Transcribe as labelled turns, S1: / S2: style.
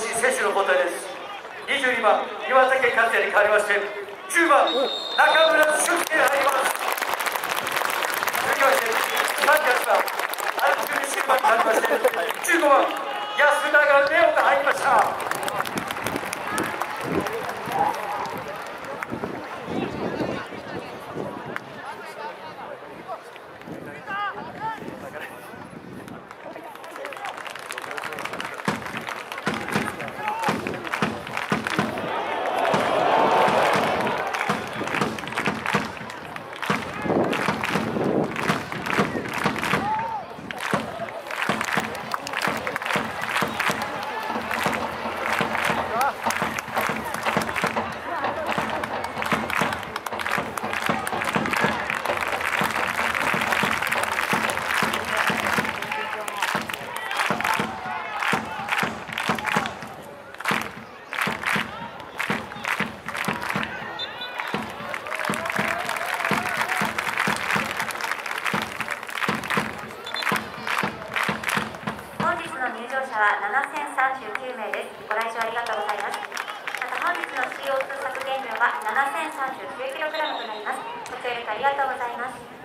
S1: 選手選手の交代です。22番岩竹克也に代わりまして10番中村俊
S2: 介日の入場者は7039名です。ご来場ありがとうございます。また本日の CO2 削減量は 7039kg となります。ご協力ありがとうございます。